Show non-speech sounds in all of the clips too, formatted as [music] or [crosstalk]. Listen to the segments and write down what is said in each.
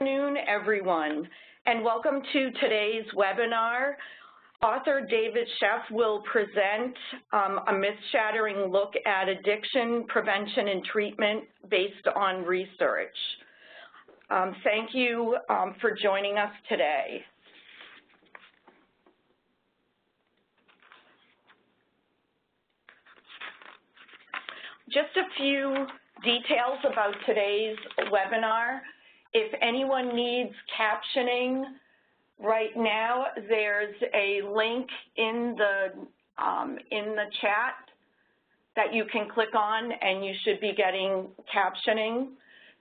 afternoon, everyone, and welcome to today's webinar. Author David Sheff will present um, a myth-shattering look at addiction prevention and treatment based on research. Um, thank you um, for joining us today. Just a few details about today's webinar. If anyone needs captioning right now, there's a link in the, um, in the chat that you can click on and you should be getting captioning.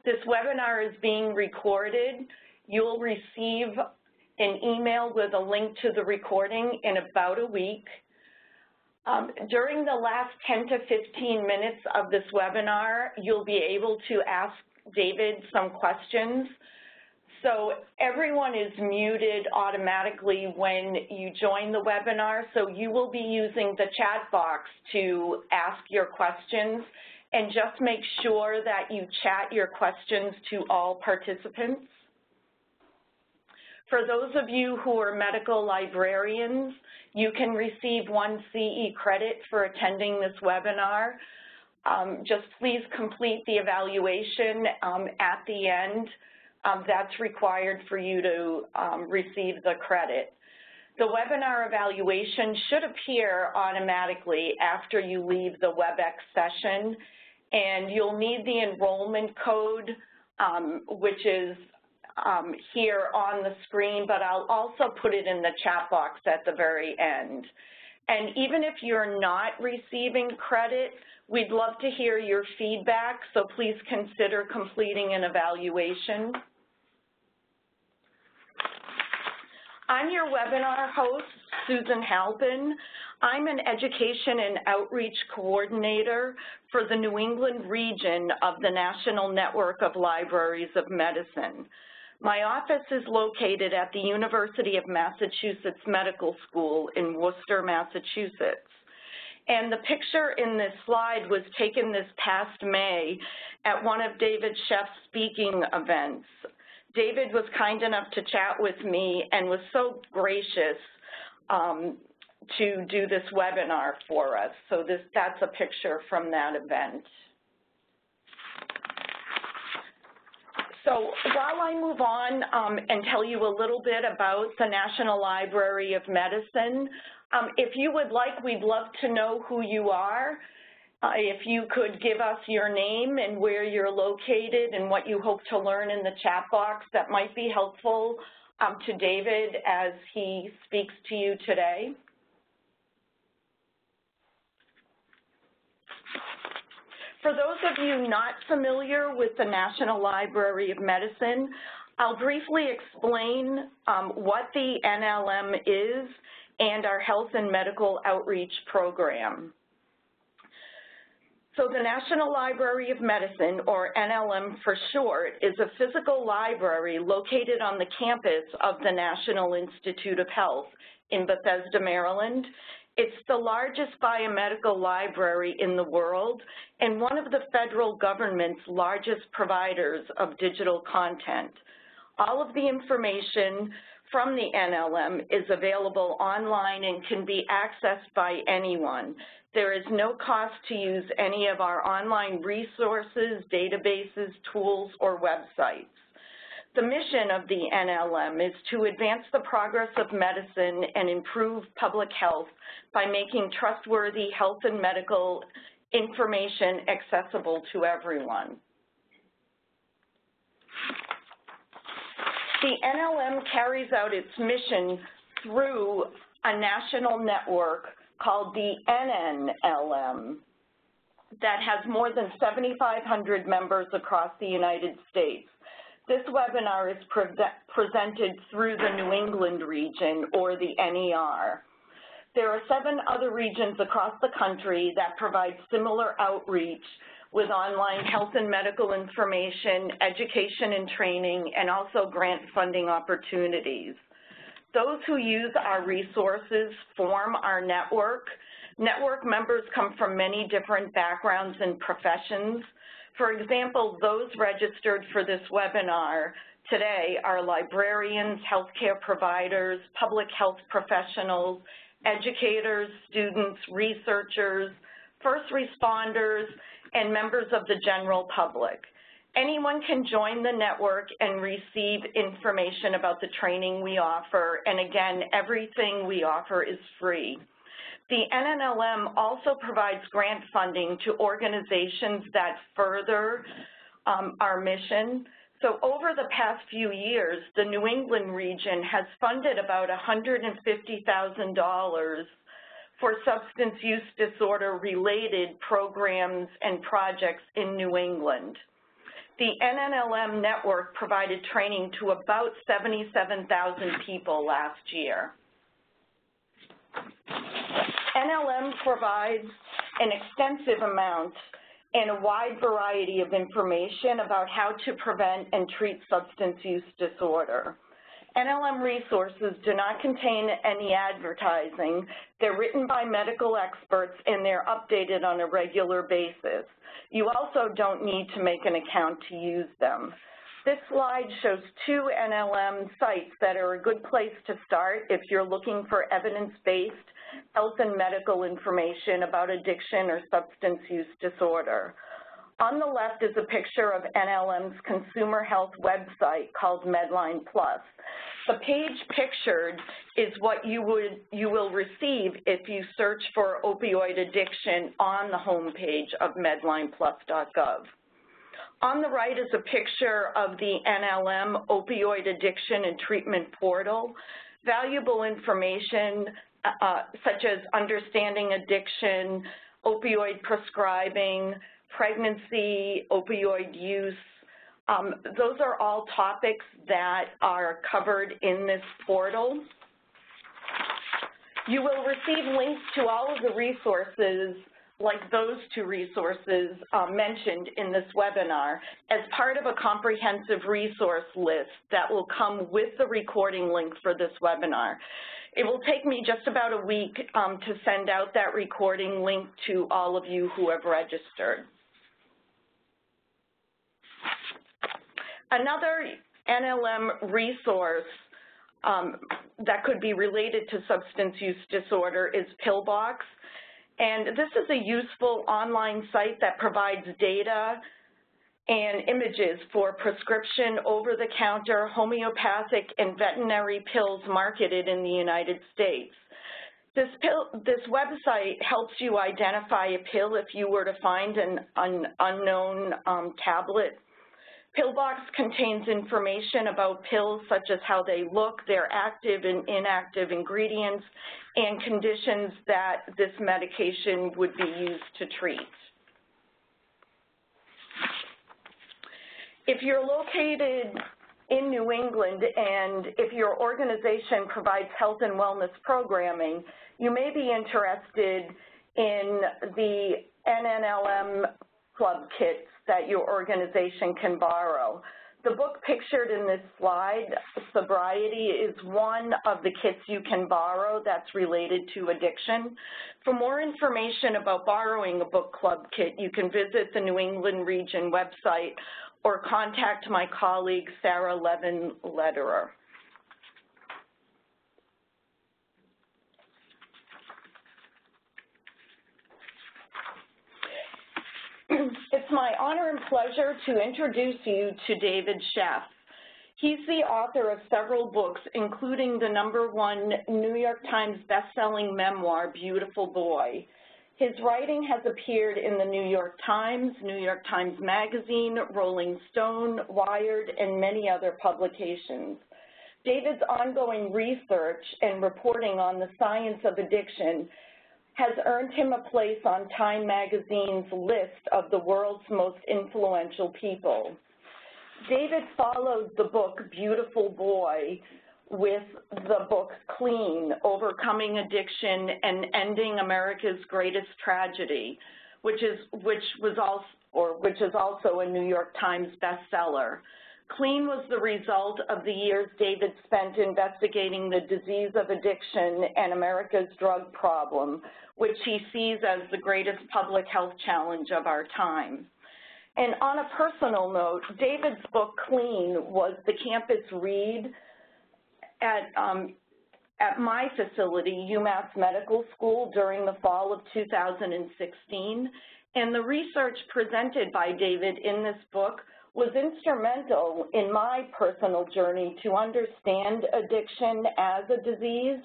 This webinar is being recorded. You'll receive an email with a link to the recording in about a week. Um, during the last 10 to 15 minutes of this webinar, you'll be able to ask David some questions. So everyone is muted automatically when you join the webinar, so you will be using the chat box to ask your questions and just make sure that you chat your questions to all participants. For those of you who are medical librarians, you can receive one CE credit for attending this webinar. Um, just please complete the evaluation um, at the end. Um, that's required for you to um, receive the credit. The webinar evaluation should appear automatically after you leave the WebEx session, and you'll need the enrollment code, um, which is um, here on the screen, but I'll also put it in the chat box at the very end. And even if you're not receiving credit, we'd love to hear your feedback, so please consider completing an evaluation. I'm your webinar host, Susan Halpin. I'm an education and outreach coordinator for the New England region of the National Network of Libraries of Medicine. My office is located at the University of Massachusetts Medical School in Worcester, Massachusetts. And the picture in this slide was taken this past May at one of David Sheff's speaking events. David was kind enough to chat with me and was so gracious um, to do this webinar for us. So this, that's a picture from that event. So while I move on um, and tell you a little bit about the National Library of Medicine, um, if you would like, we'd love to know who you are. Uh, if you could give us your name and where you're located and what you hope to learn in the chat box, that might be helpful um, to David as he speaks to you today. For those of you not familiar with the National Library of Medicine, I'll briefly explain um, what the NLM is and our health and medical outreach program. So the National Library of Medicine, or NLM for short, is a physical library located on the campus of the National Institute of Health in Bethesda, Maryland, it's the largest biomedical library in the world and one of the federal government's largest providers of digital content. All of the information from the NLM is available online and can be accessed by anyone. There is no cost to use any of our online resources, databases, tools, or websites. The mission of the NLM is to advance the progress of medicine and improve public health by making trustworthy health and medical information accessible to everyone. The NLM carries out its mission through a national network called the NNLM that has more than 7,500 members across the United States. This webinar is pre presented through the New England region, or the NER. There are seven other regions across the country that provide similar outreach with online health and medical information, education and training, and also grant funding opportunities. Those who use our resources form our network. Network members come from many different backgrounds and professions. For example, those registered for this webinar today are librarians, healthcare providers, public health professionals, educators, students, researchers, first responders, and members of the general public. Anyone can join the network and receive information about the training we offer, and again, everything we offer is free. The NNLM also provides grant funding to organizations that further um, our mission. So over the past few years, the New England region has funded about $150,000 for substance use disorder related programs and projects in New England. The NNLM network provided training to about 77,000 people last year. NLM provides an extensive amount and a wide variety of information about how to prevent and treat substance use disorder. NLM resources do not contain any advertising. They're written by medical experts and they're updated on a regular basis. You also don't need to make an account to use them. This slide shows two NLM sites that are a good place to start if you're looking for evidence-based health and medical information about addiction or substance use disorder. On the left is a picture of NLM's consumer health website called Medline Plus. The page pictured is what you would you will receive if you search for opioid addiction on the homepage of medlineplus.gov. On the right is a picture of the NLM opioid addiction and treatment portal. Valuable information uh, uh, such as understanding addiction, opioid prescribing, pregnancy, opioid use. Um, those are all topics that are covered in this portal. You will receive links to all of the resources like those two resources uh, mentioned in this webinar as part of a comprehensive resource list that will come with the recording link for this webinar. It will take me just about a week um, to send out that recording link to all of you who have registered. Another NLM resource um, that could be related to substance use disorder is Pillbox. And this is a useful online site that provides data and images for prescription, over-the-counter, homeopathic, and veterinary pills marketed in the United States. This, pill, this website helps you identify a pill if you were to find an un, unknown um, tablet. Pillbox contains information about pills such as how they look, their active and inactive ingredients, and conditions that this medication would be used to treat. If you're located in New England and if your organization provides health and wellness programming, you may be interested in the NNLM club kits that your organization can borrow. The book pictured in this slide, Sobriety, is one of the kits you can borrow that's related to addiction. For more information about borrowing a book club kit, you can visit the New England Region website or contact my colleague, Sarah Levin Lederer. [clears throat] it's my honor and pleasure to introduce you to David Sheff. He's the author of several books, including the number one New York Times bestselling memoir, Beautiful Boy. His writing has appeared in the New York Times, New York Times Magazine, Rolling Stone, Wired, and many other publications. David's ongoing research and reporting on the science of addiction has earned him a place on Time Magazine's list of the world's most influential people. David followed the book Beautiful Boy with the book Clean, Overcoming Addiction and Ending America's Greatest Tragedy, which is, which was also, or which is also a New York Times bestseller. Clean was the result of the years David spent investigating the disease of addiction and America's drug problem, which he sees as the greatest public health challenge of our time. And on a personal note, David's book, Clean, was the campus read at, um, at my facility, UMass Medical School, during the fall of 2016. And the research presented by David in this book was instrumental in my personal journey to understand addiction as a disease.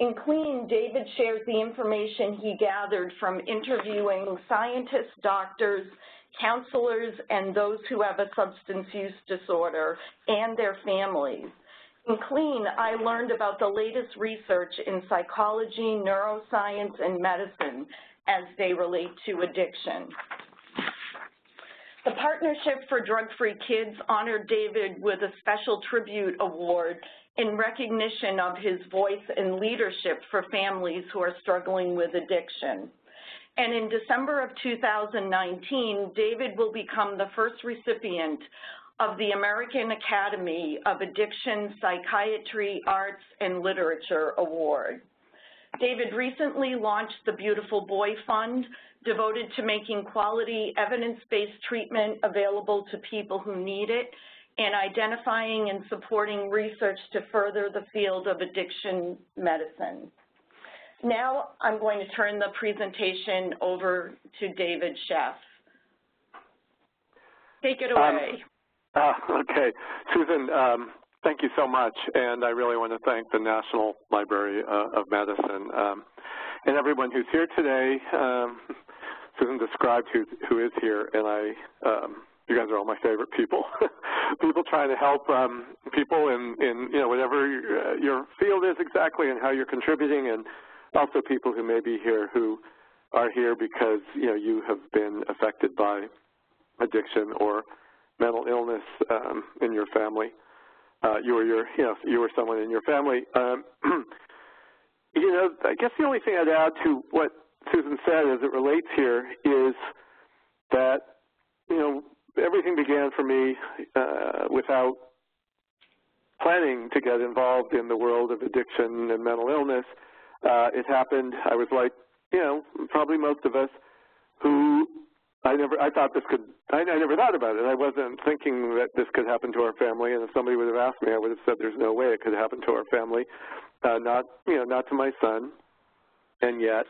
In CLEAN, David shares the information he gathered from interviewing scientists, doctors, counselors, and those who have a substance use disorder and their families. In CLEAN, I learned about the latest research in psychology, neuroscience, and medicine as they relate to addiction. The Partnership for Drug-Free Kids honored David with a special tribute award in recognition of his voice and leadership for families who are struggling with addiction. And in December of 2019, David will become the first recipient of the American Academy of Addiction, Psychiatry, Arts, and Literature Award. David recently launched the Beautiful Boy Fund, devoted to making quality evidence-based treatment available to people who need it and identifying and supporting research to further the field of addiction medicine. Now I'm going to turn the presentation over to David Sheff. Take it um, away. Um, [laughs] uh, okay. Susan, um, thank you so much, and I really want to thank the National Library uh, of Medicine um, and everyone who's here today. Susan described who, who is here, and I, um, you guys are all my favorite people. [laughs] people trying to help um, people in, in, you know, whatever your, uh, your field is exactly and how you're contributing, and also people who may be here who are here because, you know, you have been affected by addiction or mental illness um, in your family. Uh, you or your, you know, you or someone in your family. Um, [clears throat] you know, I guess the only thing I'd add to what Susan said as it relates here is that, you know, everything began for me uh, without planning to get involved in the world of addiction and mental illness. Uh, it happened, I was like, you know, probably most of us, who I never, I thought this could, I, I never thought about it. I wasn't thinking that this could happen to our family, and if somebody would have asked me, I would have said there's no way it could happen to our family, uh, not, you know, not to my son, and yet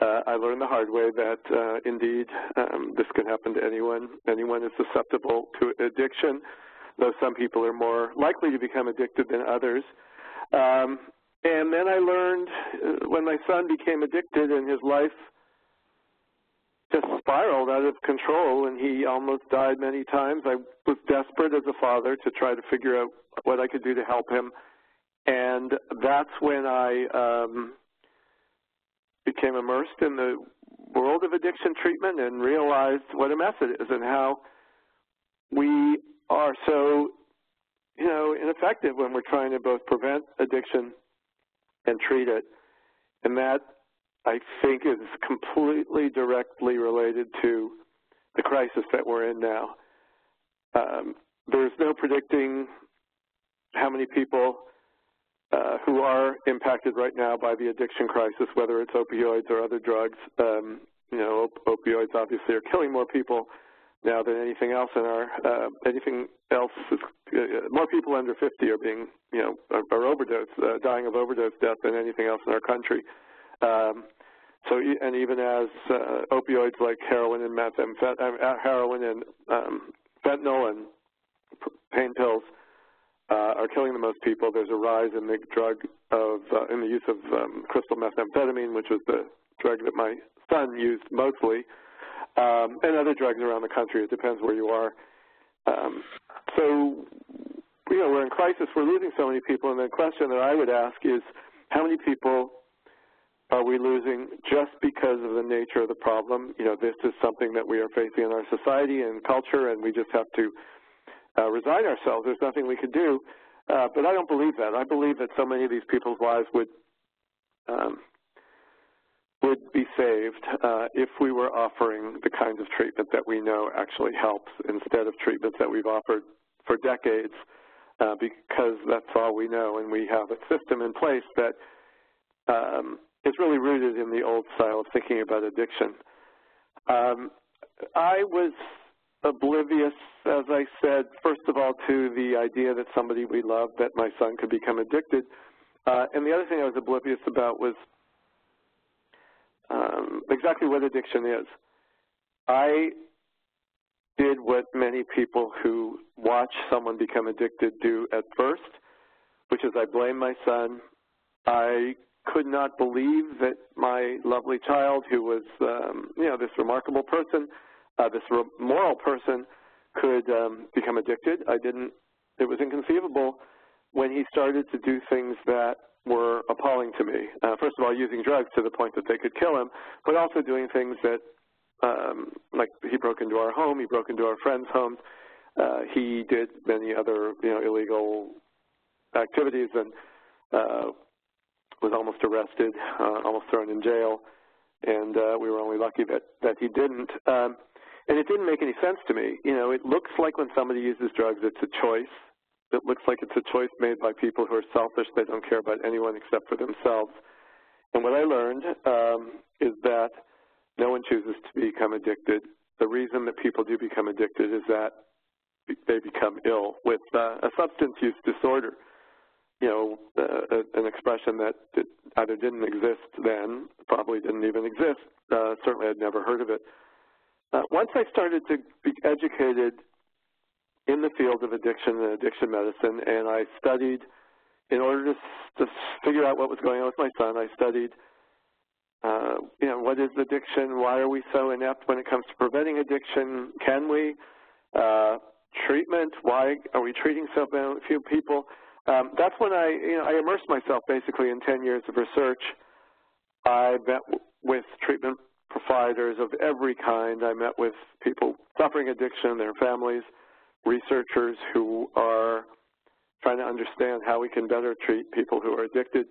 I learned the hard way that uh, indeed um, this can happen to anyone. Anyone is susceptible to addiction, though some people are more likely to become addicted than others. Um, and then I learned uh, when my son became addicted and his life just spiraled out of control and he almost died many times. I was desperate as a father to try to figure out what I could do to help him. And that's when I um, became immersed in the world of addiction treatment and realized what a mess it is and how we are so, you know, ineffective when we're trying to both prevent addiction and treat it. And that, I think, is completely directly related to the crisis that we're in now. Um, there's no predicting how many people uh, who are impacted right now by the addiction crisis, whether it's opioids or other drugs. Um, you know, op opioids obviously are killing more people now than anything else in our uh, anything else. Is, uh, more people under 50 are being, you know, are, are overdose, uh, dying of overdose death than anything else in our country. Um, so, and even as uh, opioids like heroin and methamphetamine, uh, heroin and um, fentanyl and pain pills are killing the most people. There's a rise in the drug of uh, in the use of um, crystal methamphetamine, which was the drug that my son used mostly, um, and other drugs around the country. It depends where you are. Um, so, you know, we're in crisis. We're losing so many people, and the question that I would ask is, how many people are we losing just because of the nature of the problem? You know, this is something that we are facing in our society and culture, and we just have to uh, resign ourselves. There's nothing we could do. Uh, but I don't believe that. I believe that so many of these people's lives would um, would be saved uh, if we were offering the kinds of treatment that we know actually helps instead of treatments that we've offered for decades uh, because that's all we know and we have a system in place that um, is really rooted in the old style of thinking about addiction. Um, I was oblivious, as I said, first of all, to the idea that somebody we love, that my son could become addicted. Uh, and the other thing I was oblivious about was um, exactly what addiction is. I did what many people who watch someone become addicted do at first, which is I blame my son. I could not believe that my lovely child, who was, um, you know, this remarkable person, uh, this moral person, could um, become addicted. I didn't. It was inconceivable when he started to do things that were appalling to me. Uh, first of all, using drugs to the point that they could kill him, but also doing things that, um, like he broke into our home, he broke into our friends' homes, uh, he did many other, you know, illegal activities and uh, was almost arrested, uh, almost thrown in jail, and uh, we were only lucky that that he didn't. Um, and it didn't make any sense to me. You know, it looks like when somebody uses drugs, it's a choice. It looks like it's a choice made by people who are selfish. They don't care about anyone except for themselves. And what I learned um, is that no one chooses to become addicted. The reason that people do become addicted is that they become ill with uh, a substance use disorder. You know, uh, an expression that either didn't exist then, probably didn't even exist. Uh, certainly, I'd never heard of it. Uh, once I started to be educated in the field of addiction and addiction medicine, and I studied, in order to, to figure out what was going on with my son, I studied, uh, you know, what is addiction? Why are we so inept when it comes to preventing addiction? Can we? Uh, treatment? Why are we treating so few people? Um, that's when I, you know, I immersed myself basically in 10 years of research. I met with treatment providers of every kind. I met with people suffering addiction, their families, researchers who are trying to understand how we can better treat people who are addicted.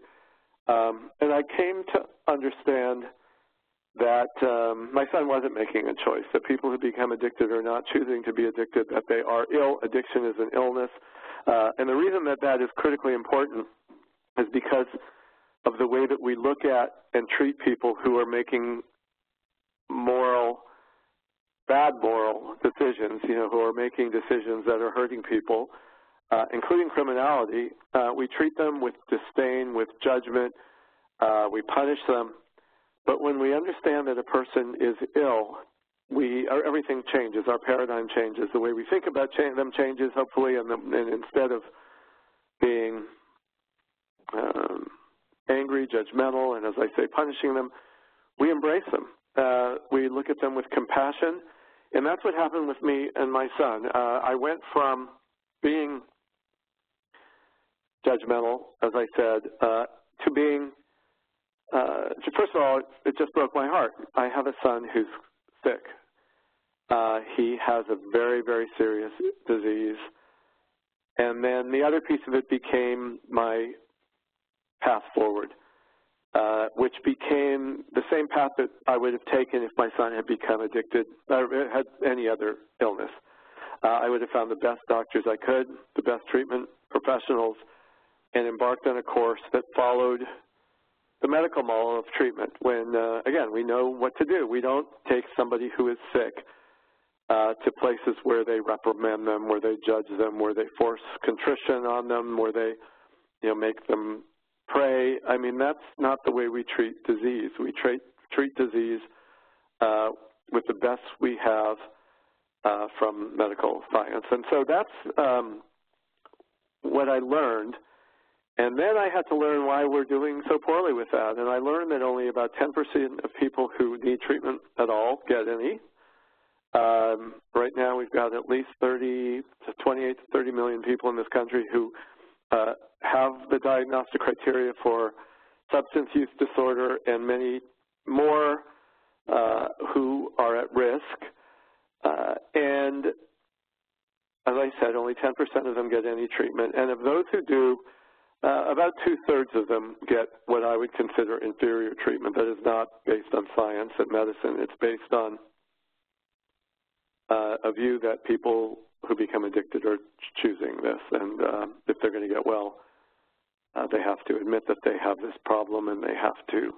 Um, and I came to understand that um, my son wasn't making a choice, that people who become addicted are not choosing to be addicted, that they are ill. Addiction is an illness. Uh, and the reason that that is critically important is because of the way that we look at and treat people who are making moral, bad moral decisions, you know, who are making decisions that are hurting people, uh, including criminality, uh, we treat them with disdain, with judgment. Uh, we punish them. But when we understand that a person is ill, we everything changes. Our paradigm changes. The way we think about cha them changes, hopefully, and, the, and instead of being um, angry, judgmental, and as I say, punishing them, we embrace them uh, we look at them with compassion, and that's what happened with me and my son. Uh, I went from being judgmental, as I said, uh, to being, uh, first of all, it just broke my heart. I have a son who's sick. Uh, he has a very, very serious disease. And then the other piece of it became my path forward. Uh, which became the same path that I would have taken if my son had become addicted or had any other illness. Uh, I would have found the best doctors I could, the best treatment professionals, and embarked on a course that followed the medical model of treatment when, uh, again, we know what to do. We don't take somebody who is sick uh, to places where they reprimand them, where they judge them, where they force contrition on them, where they you know, make them pray. I mean, that's not the way we treat disease. We treat, treat disease uh, with the best we have uh, from medical science. And so that's um, what I learned. And then I had to learn why we're doing so poorly with that. And I learned that only about 10% of people who need treatment at all get any. Um, right now we've got at least 30 to 28 to 30 million people in this country who uh, have the diagnostic criteria for substance use disorder and many more uh, who are at risk. Uh, and as I said, only 10% of them get any treatment. And of those who do, uh, about two-thirds of them get what I would consider inferior treatment that is not based on science and medicine. It's based on uh, a view that people who become addicted are choosing this, and uh, if they're going to get well, uh, they have to admit that they have this problem, and they have to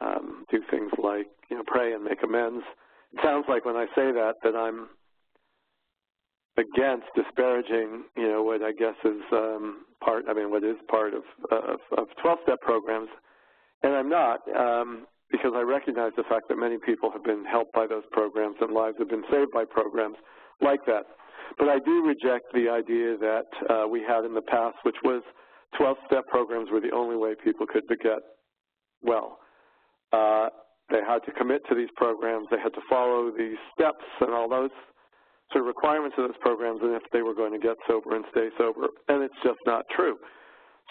um, do things like you know pray and make amends. It sounds like when I say that that I'm against disparaging, you know, what I guess is um, part, I mean, what is part of, of, of 12-step programs, and I'm not, um, because I recognize the fact that many people have been helped by those programs and lives have been saved by programs like that. But I do reject the idea that uh, we had in the past, which was 12-step programs were the only way people could get well. Uh, they had to commit to these programs. They had to follow these steps and all those sort of requirements of those programs and if they were going to get sober and stay sober, and it's just not true.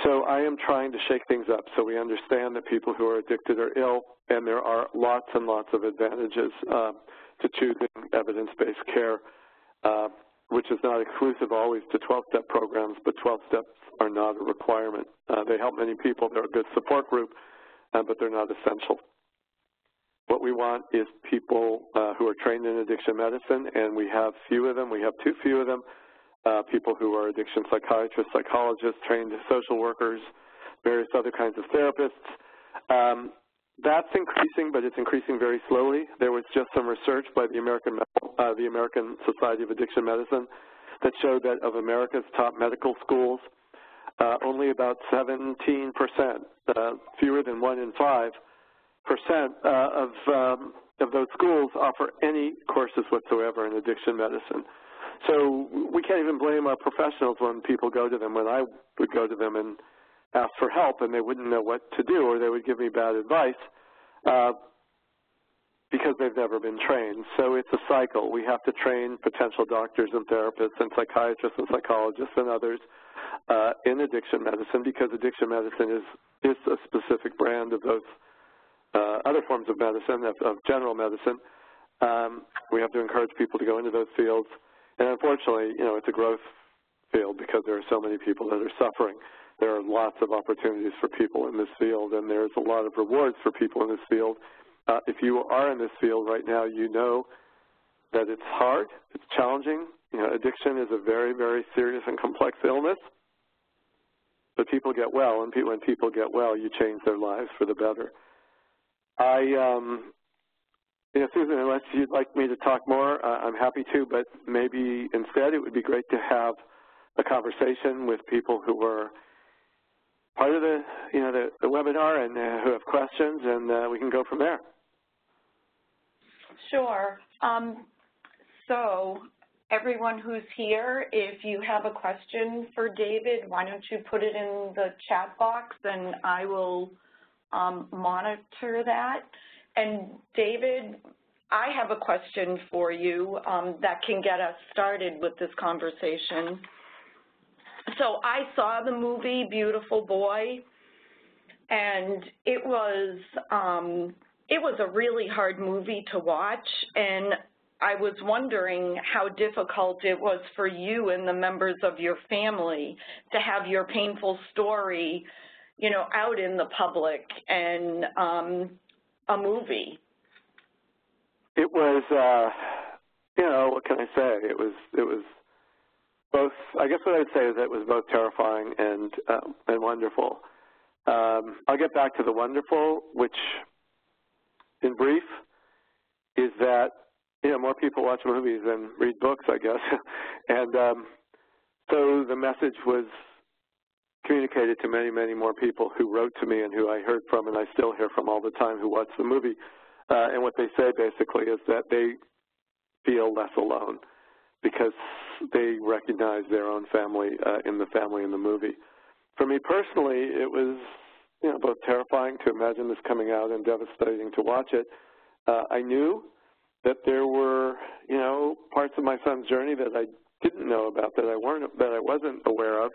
So I am trying to shake things up so we understand that people who are addicted are ill, and there are lots and lots of advantages uh, to choosing evidence-based care, uh, which is not exclusive always to 12-step programs, but 12 steps are not a requirement. Uh, they help many people. They're a good support group, uh, but they're not essential. What we want is people uh, who are trained in addiction medicine, and we have few of them. We have too few of them. Uh, people who are addiction psychiatrists, psychologists, trained social workers, various other kinds of therapists. Um, that's increasing, but it's increasing very slowly. There was just some research by the American, uh, the American Society of Addiction Medicine that showed that of America's top medical schools, only about 17%, uh, fewer than one in five, percent uh, of, um, of those schools offer any courses whatsoever in addiction medicine. So we can't even blame our professionals when people go to them, when I would go to them and ask for help and they wouldn't know what to do or they would give me bad advice uh, because they've never been trained. So it's a cycle. We have to train potential doctors and therapists and psychiatrists and psychologists and others uh, in addiction medicine because addiction medicine is, is a specific brand of those uh, other forms of medicine, of, of general medicine. Um, we have to encourage people to go into those fields. And unfortunately, you know, it's a growth field because there are so many people that are suffering. There are lots of opportunities for people in this field, and there's a lot of rewards for people in this field. Uh, if you are in this field right now, you know that it's hard, it's challenging. You know, addiction is a very, very serious and complex illness. But people get well, and when people get well, you change their lives for the better. I, um, you know, Susan, unless you'd like me to talk more, uh, I'm happy to, but maybe instead it would be great to have a conversation with people who were part of the, you know, the, the webinar and uh, who have questions, and uh, we can go from there. Sure. Um, so everyone who's here, if you have a question for David, why don't you put it in the chat box, and I will um, monitor that. And David, I have a question for you um, that can get us started with this conversation. So I saw the movie Beautiful Boy, and it was um, it was a really hard movie to watch, and I was wondering how difficult it was for you and the members of your family to have your painful story you know, out in the public and um, a movie? It was, uh, you know, what can I say? It was, it was both. I guess what I would say is that it was both terrifying and uh, and wonderful. Um, I'll get back to the wonderful, which, in brief, is that you know more people watch movies than read books, I guess, [laughs] and um, so the message was communicated to many, many more people who wrote to me and who I heard from and I still hear from all the time who watch the movie. Uh, and what they say basically is that they feel less alone because they recognize their own family uh, in the family in the movie. For me personally, it was you know, both terrifying to imagine this coming out and devastating to watch it. Uh, I knew that there were, you know, parts of my son's journey that I didn't know about, that I weren't, that I wasn't aware of,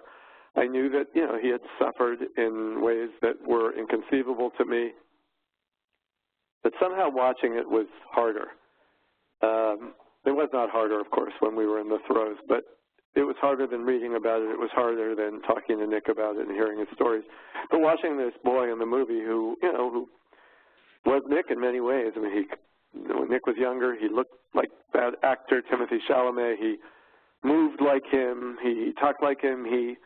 I knew that, you know, he had suffered in ways that were inconceivable to me, but somehow watching it was harder. Um, it was not harder, of course, when we were in the throes, but it was harder than reading about it. It was harder than talking to Nick about it and hearing his stories. But watching this boy in the movie who, you know, who was Nick in many ways. I mean, he, when Nick was younger, he looked like that actor Timothée Chalamet. He moved like him. He talked like him. He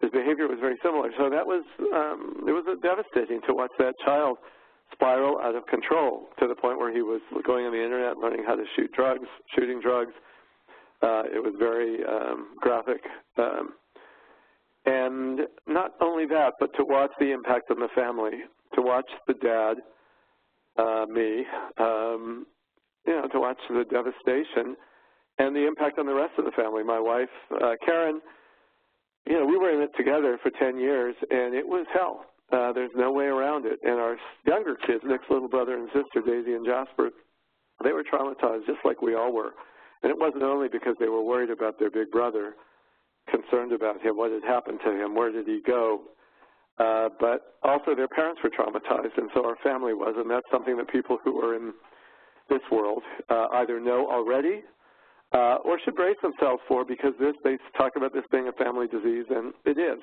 his behavior was very similar. So that was, um, it was devastating to watch that child spiral out of control to the point where he was going on the internet, learning how to shoot drugs, shooting drugs, Uh, it was very um, graphic. Um, and not only that, but to watch the impact on the family, to watch the dad, uh, me, um, you know, to watch the devastation and the impact on the rest of the family. My wife, uh, Karen, you know, we were in it together for 10 years, and it was hell. Uh, there's no way around it. And our younger kids, Nick's little brother and sister, Daisy and Jasper, they were traumatized just like we all were. And it wasn't only because they were worried about their big brother, concerned about him, what had happened to him, where did he go, but also their parents were traumatized, and so our family was, and that's something that people who are in this world uh, either know already uh, or should brace themselves for because this, they talk about this being a family disease, and it is.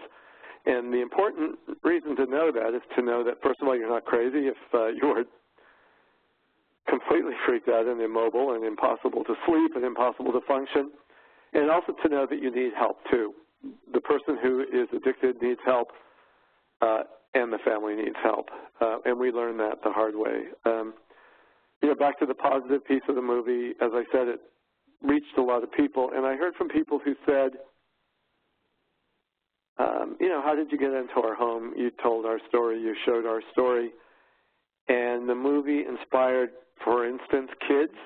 And the important reason to know that is to know that, first of all, you're not crazy if uh, [laughs] you're completely freaked out and immobile and impossible to sleep and impossible to function, and also to know that you need help, too. The person who is addicted needs help, uh, and the family needs help, uh, and we learned that the hard way. Um, you know, back to the positive piece of the movie, as I said, it reached a lot of people, and I heard from people who said, um, you know, how did you get into our home? You told our story, you showed our story, and the movie inspired, for instance, kids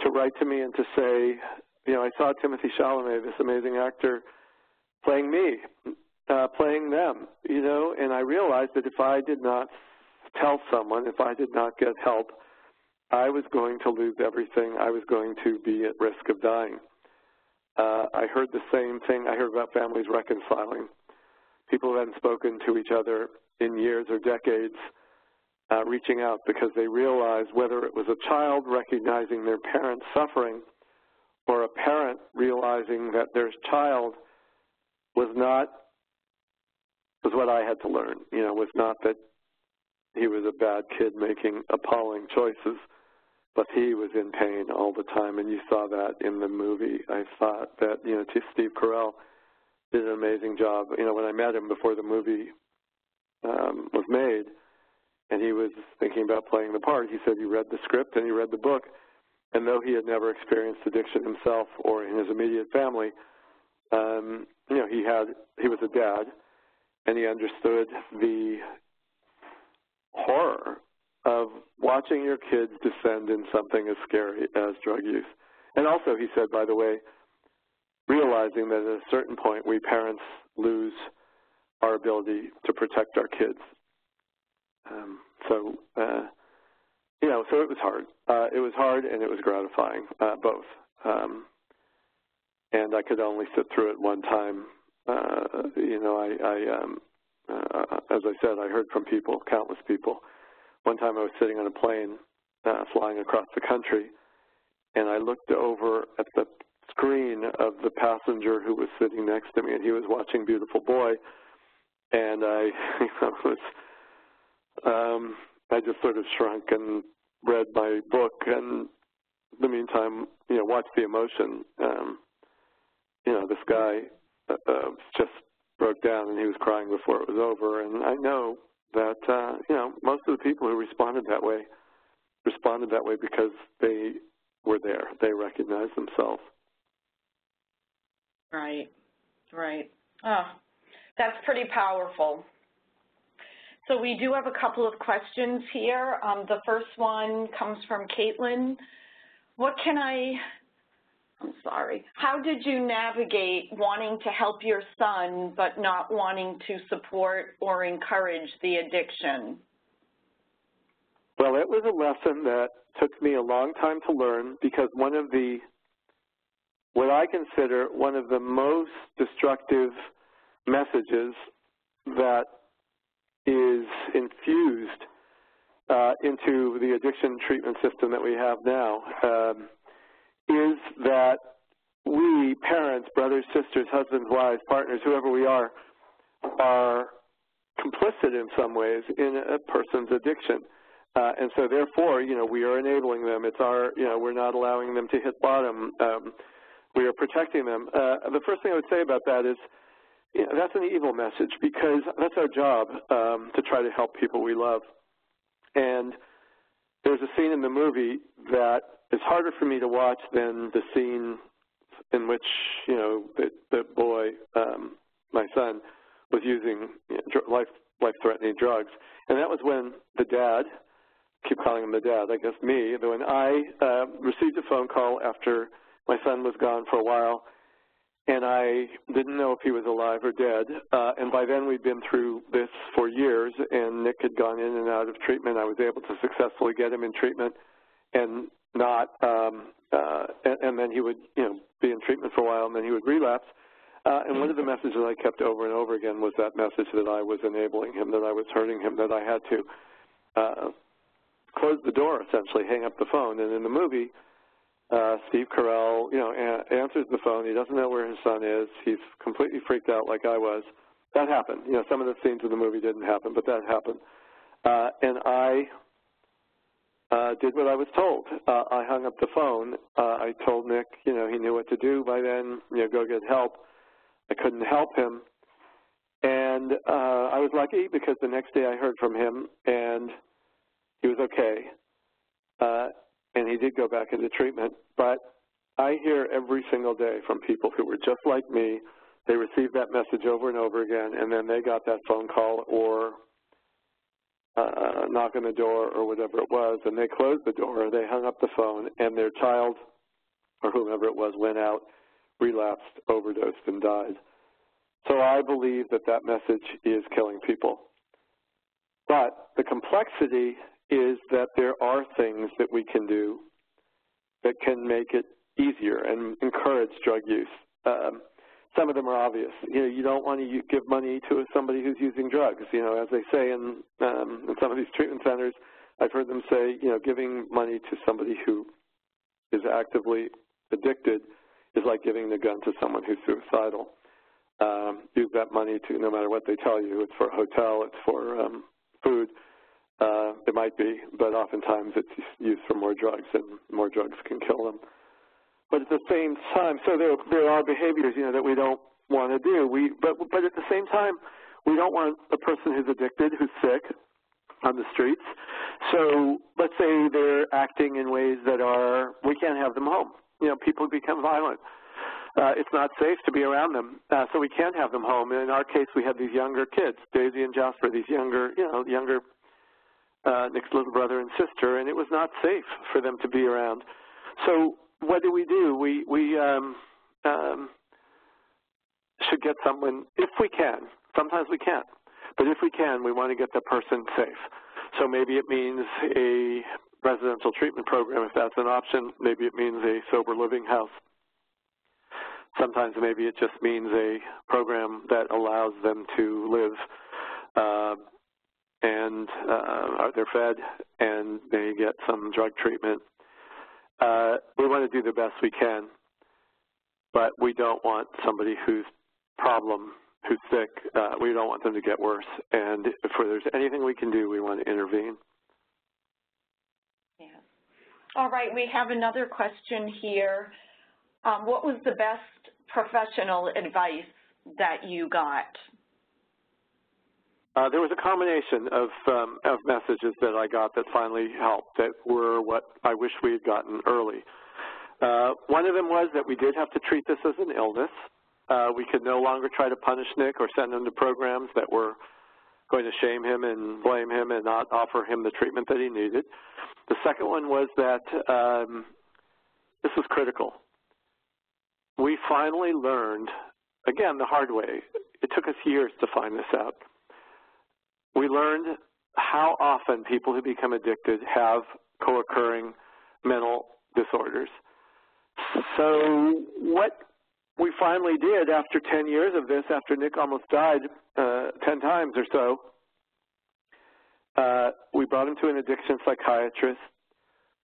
to write to me and to say, you know, I saw Timothée Chalamet, this amazing actor, playing me, uh, playing them, you know, and I realized that if I did not tell someone, if I did not get help, I was going to lose everything. I was going to be at risk of dying. Uh, I heard the same thing. I heard about families reconciling. People who hadn't spoken to each other in years or decades uh, reaching out because they realized whether it was a child recognizing their parent's suffering or a parent realizing that their child was not, was what I had to learn, you know, was not that he was a bad kid making appalling choices but he was in pain all the time, and you saw that in the movie. I thought that, you know, Steve Carell did an amazing job. You know, when I met him before the movie um, was made, and he was thinking about playing the part, he said he read the script and he read the book, and though he had never experienced addiction himself or in his immediate family, um, you know, he had he was a dad, and he understood the horror of watching your kids descend in something as scary as drug use. And also, he said, by the way, realizing that at a certain point we parents lose our ability to protect our kids. Um, so, uh, you know, so it was hard. Uh, it was hard and it was gratifying, uh, both. Um, and I could only sit through it one time. Uh, you know, I, I um, uh, as I said, I heard from people, countless people, one time I was sitting on a plane uh, flying across the country, and I looked over at the screen of the passenger who was sitting next to me, and he was watching Beautiful Boy, and I [laughs] was, um, I just sort of shrunk and read my book, and in the meantime, you know, watched the emotion. Um, you know, this guy uh, just broke down, and he was crying before it was over, and I know that uh, you know most of the people who responded that way responded that way because they were there. They recognized themselves. Right, right. Oh, that's pretty powerful. So we do have a couple of questions here. Um, the first one comes from Caitlin. What can I I'm sorry. How did you navigate wanting to help your son but not wanting to support or encourage the addiction? Well, it was a lesson that took me a long time to learn because one of the, what I consider one of the most destructive messages that is infused uh, into the addiction treatment system that we have now um, is that we, parents, brothers, sisters, husbands, wives, partners, whoever we are, are complicit in some ways in a person's addiction. Uh, and so therefore, you know, we are enabling them. It's our, you know, we're not allowing them to hit bottom. Um, we are protecting them. Uh, the first thing I would say about that is, you know, that's an evil message because that's our job um, to try to help people we love. And there's a scene in the movie that is harder for me to watch than the scene in which, you know, the, the boy, um, my son, was using you know, life, life-threatening drugs. And that was when the dad, keep calling him the dad, I guess me, when I uh, received a phone call after my son was gone for a while, and I didn't know if he was alive or dead. Uh, and by then we'd been through this for years, and Nick had gone in and out of treatment. I was able to successfully get him in treatment and not, um, uh, and, and then he would, you know, be in treatment for a while, and then he would relapse. Uh, and one of the messages I kept over and over again was that message that I was enabling him, that I was hurting him, that I had to uh, close the door, essentially, hang up the phone. And in the movie, Steve Carell, you know, answers the phone. He doesn't know where his son is. He's completely freaked out like I was. That happened. You know, some of the scenes of the movie didn't happen, but that happened. Uh, and I uh, did what I was told. Uh, I hung up the phone. Uh, I told Nick, you know, he knew what to do by then, you know, go get help. I couldn't help him. And uh, I was lucky because the next day I heard from him and he was okay. Uh, and he did go back into treatment. But I hear every single day from people who were just like me. They received that message over and over again, and then they got that phone call or uh, knock on the door or whatever it was, and they closed the door, they hung up the phone, and their child or whomever it was went out, relapsed, overdosed, and died. So I believe that that message is killing people. But the complexity is that there are things that we can do that can make it easier and encourage drug use. Um, some of them are obvious. You know, you don't want to give money to somebody who's using drugs. You know, as they say in, um, in some of these treatment centers, I've heard them say, you know, giving money to somebody who is actively addicted is like giving the gun to someone who's suicidal. Um, use that money to, no matter what they tell you, it's for a hotel, it's for um, food, uh, it might be, but oftentimes it's used for more drugs, and more drugs can kill them. But at the same time, so there, there are behaviors, you know, that we don't want to do. We, but, but at the same time, we don't want a person who's addicted, who's sick, on the streets. So let's say they're acting in ways that are, we can't have them home. You know, people become violent. Uh, it's not safe to be around them, uh, so we can't have them home. And in our case, we had these younger kids, Daisy and Jasper, these younger, you know, younger uh, Nick's little brother and sister, and it was not safe for them to be around. So what do we do? We we um, um, should get someone if we can. Sometimes we can't, but if we can, we want to get the person safe. So maybe it means a residential treatment program if that's an option. Maybe it means a sober living house. Sometimes maybe it just means a program that allows them to live uh, and uh, they're fed and they get some drug treatment. Uh, we want to do the best we can, but we don't want somebody whose problem, who's sick, uh, we don't want them to get worse. And if there's anything we can do, we want to intervene. Yeah. All right, we have another question here. Um, what was the best professional advice that you got? Uh, there was a combination of, um, of messages that I got that finally helped that were what I wish we had gotten early. Uh, one of them was that we did have to treat this as an illness. Uh, we could no longer try to punish Nick or send him to programs that were going to shame him and blame him and not offer him the treatment that he needed. The second one was that um, this was critical. We finally learned, again, the hard way. It took us years to find this out we learned how often people who become addicted have co-occurring mental disorders. So what we finally did after 10 years of this, after Nick almost died uh, 10 times or so, uh, we brought him to an addiction psychiatrist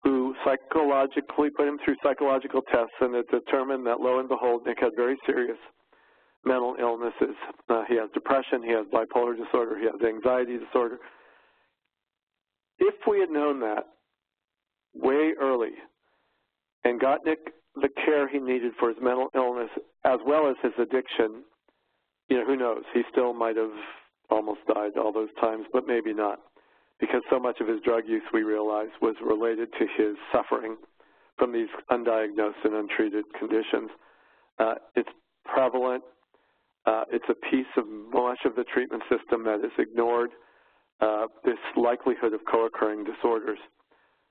who psychologically put him through psychological tests and it determined that lo and behold, Nick had very serious mental illnesses. Uh, he has depression, he has bipolar disorder, he has anxiety disorder. If we had known that way early and got Nick the care he needed for his mental illness as well as his addiction, you know, who knows? He still might have almost died all those times, but maybe not, because so much of his drug use, we realized, was related to his suffering from these undiagnosed and untreated conditions. Uh, it's prevalent. Uh, it's a piece of much of the treatment system that is ignored. Uh, this likelihood of co-occurring disorders.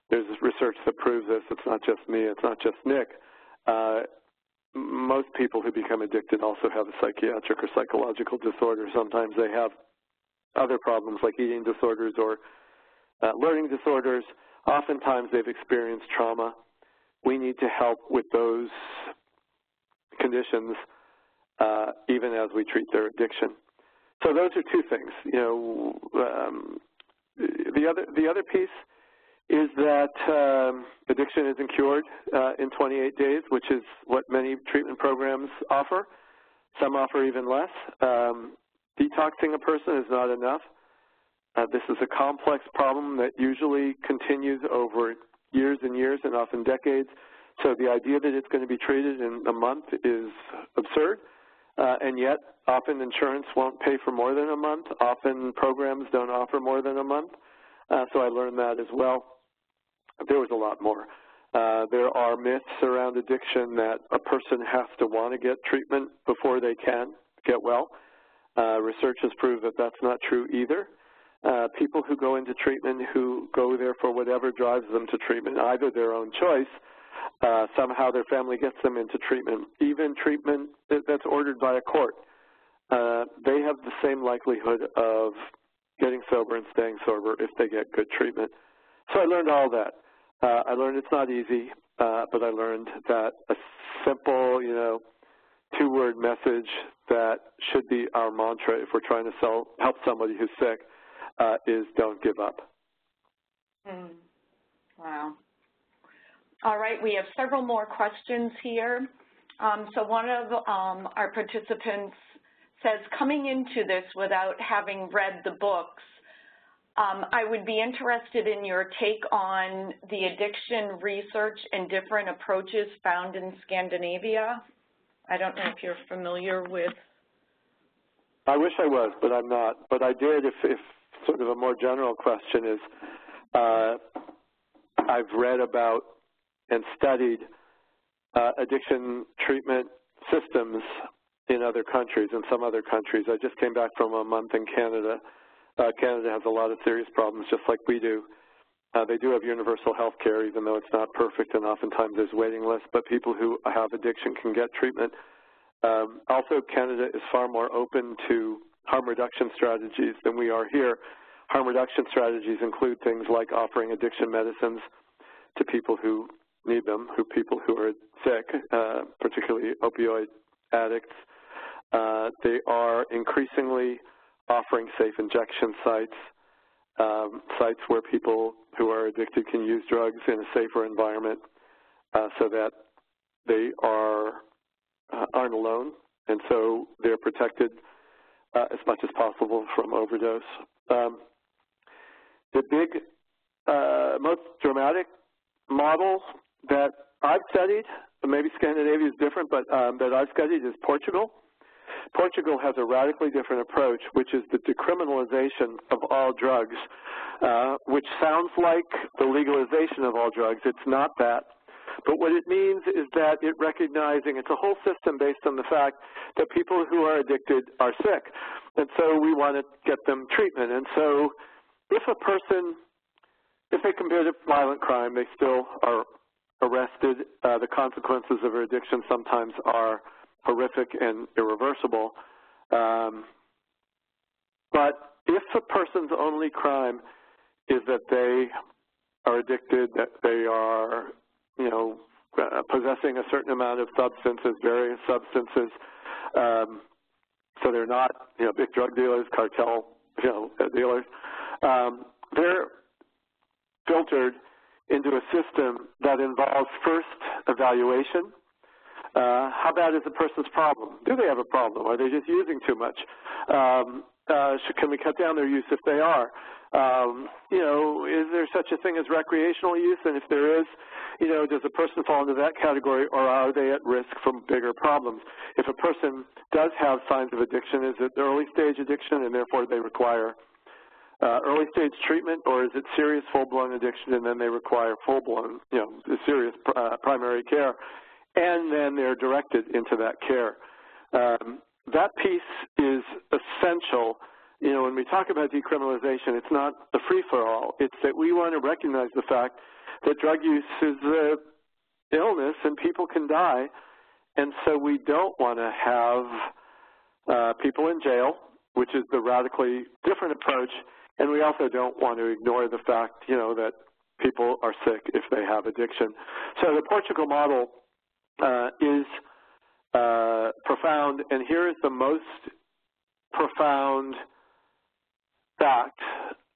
There's research that proves this. It's not just me. It's not just Nick. Uh, most people who become addicted also have a psychiatric or psychological disorder. Sometimes they have other problems like eating disorders or uh, learning disorders. Oftentimes they've experienced trauma. We need to help with those conditions even as we treat their addiction. So those are two things. You know, um, the other the other piece is that um, addiction isn't cured uh, in 28 days, which is what many treatment programs offer. Some offer even less. Um, detoxing a person is not enough. Uh, this is a complex problem that usually continues over years and years and often decades. So the idea that it's going to be treated in a month is absurd. Uh, and yet, often insurance won't pay for more than a month. Often programs don't offer more than a month. Uh, so I learned that as well. There was a lot more. Uh, there are myths around addiction that a person has to want to get treatment before they can get well. Uh, research has proved that that's not true either. Uh, people who go into treatment who go there for whatever drives them to treatment, either their own choice, uh, somehow their family gets them into treatment, even treatment that's ordered by a court, uh, they have the same likelihood of getting sober and staying sober if they get good treatment. So I learned all that. Uh, I learned it's not easy, uh, but I learned that a simple, you know, two-word message that should be our mantra if we're trying to sell, help somebody who's sick uh, is don't give up. Mm. Wow. All right, we have several more questions here. Um, so one of um, our participants says, coming into this without having read the books, um, I would be interested in your take on the addiction research and different approaches found in Scandinavia. I don't know if you're familiar with. I wish I was, but I'm not. But I did, if, if sort of a more general question is, uh, I've read about and studied uh, addiction treatment systems in other countries, in some other countries. I just came back from a month in Canada. Uh, Canada has a lot of serious problems, just like we do. Uh, they do have universal health care, even though it's not perfect, and oftentimes there's waiting lists, but people who have addiction can get treatment. Um, also, Canada is far more open to harm reduction strategies than we are here. Harm reduction strategies include things like offering addiction medicines to people who need them, who people who are sick, uh, particularly opioid addicts. Uh, they are increasingly offering safe injection sites, um, sites where people who are addicted can use drugs in a safer environment uh, so that they are uh, aren't alone, and so they're protected uh, as much as possible from overdose. Um, the big, uh, most dramatic model that I've studied, maybe Scandinavia is different, but um, that I've studied is Portugal. Portugal has a radically different approach, which is the decriminalization of all drugs, uh, which sounds like the legalization of all drugs. It's not that. But what it means is that it recognizing it's a whole system based on the fact that people who are addicted are sick. And so we want to get them treatment. And so if a person, if they commit a violent crime, they still are arrested. Uh, the consequences of her addiction sometimes are horrific and irreversible. Um, but if a person's only crime is that they are addicted, that they are, you know, uh, possessing a certain amount of substances, various substances, um, so they're not, you know, big drug dealers, cartel, you know, dealers. Um, they're filtered into a system that involves first evaluation. Uh, how bad is the person's problem? Do they have a problem? Are they just using too much? Um, uh, should, can we cut down their use if they are? Um, you know, is there such a thing as recreational use? And if there is, you know, does a person fall into that category or are they at risk from bigger problems? If a person does have signs of addiction, is it early stage addiction and therefore they require early stage treatment, or is it serious full-blown addiction and then they require full-blown, you know, serious uh, primary care? and then they're directed into that care. Um, that piece is essential. You know, when we talk about decriminalization, it's not a free-for-all. It's that we want to recognize the fact that drug use is an illness and people can die, and so we don't want to have uh, people in jail, which is the radically different approach, and we also don't want to ignore the fact, you know, that people are sick if they have addiction. So the Portugal model uh, is uh, profound, and here is the most profound fact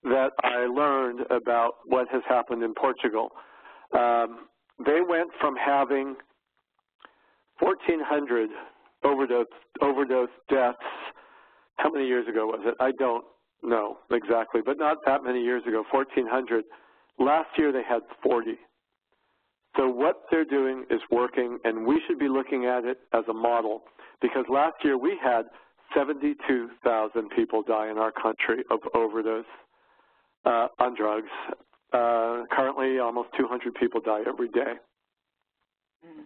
that I learned about what has happened in Portugal. Um, they went from having 1,400 overdose, overdose deaths. How many years ago was it? I don't know exactly, but not that many years ago, 1,400. Last year they had 40. So what they're doing is working, and we should be looking at it as a model because last year we had 72,000 people die in our country of overdose uh, on drugs. Uh, currently, almost 200 people die every day. Mm.